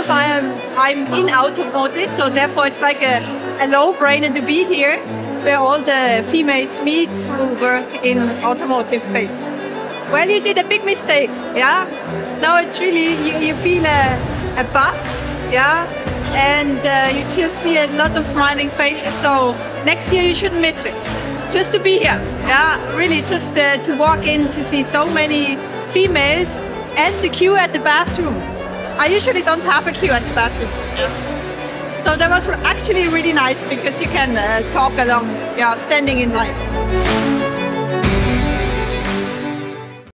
of I'm, I'm in automotive, so therefore it's like a, a low-brainer to be here, where all the females meet who work in automotive space. Well, you did a big mistake, yeah? Now it's really, you, you feel a, a buzz, yeah? And uh, you just see a lot of smiling faces, so next year you shouldn't miss it. Just to be here, yeah? Really, just uh, to walk in to see so many females and the queue at the bathroom. I usually don't have a queue at the bathroom. Yeah. So that was actually really nice because you can uh, talk along, yeah, standing in line.